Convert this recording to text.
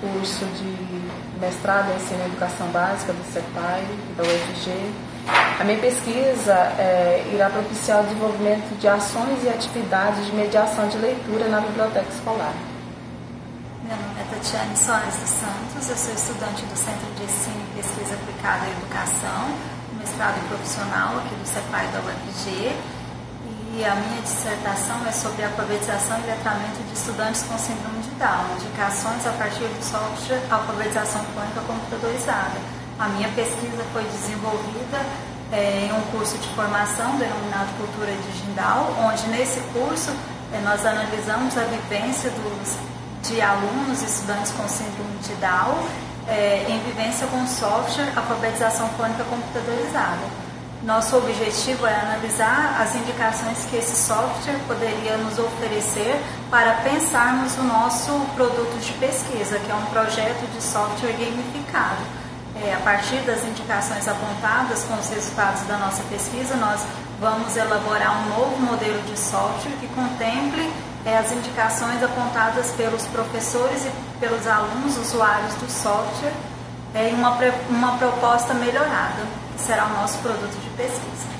curso de mestrado em ensino e educação básica do CEPAI e da UFG. A minha pesquisa é, irá propiciar o desenvolvimento de ações e atividades de mediação de leitura na biblioteca escolar. Meu nome é Tatiane Soares dos Santos, eu sou estudante do Centro de Ensino e Pesquisa Aplicada à Educação, mestrado profissional aqui do CEPAI da UFG e a minha dissertação é sobre alfabetização e letramento de estudantes com síndrome de Down, indicações a partir do software Alfabetização Fônica Computadorizada. A minha pesquisa foi desenvolvida é, em um curso de formação denominado Cultura Digital, onde nesse curso é, nós analisamos a vivência dos de alunos e estudantes com síndrome de Down é, em vivência com software alfabetização fônica computadorizada. Nosso objetivo é analisar as indicações que esse software poderia nos oferecer para pensarmos o nosso produto de pesquisa, que é um projeto de software gamificado. É, a partir das indicações apontadas com os resultados da nossa pesquisa, nós vamos elaborar um novo modelo de software que contemple é, as indicações apontadas pelos professores e pelos alunos usuários do software é, uma, uma proposta melhorada, que será o nosso produto de pesquisa.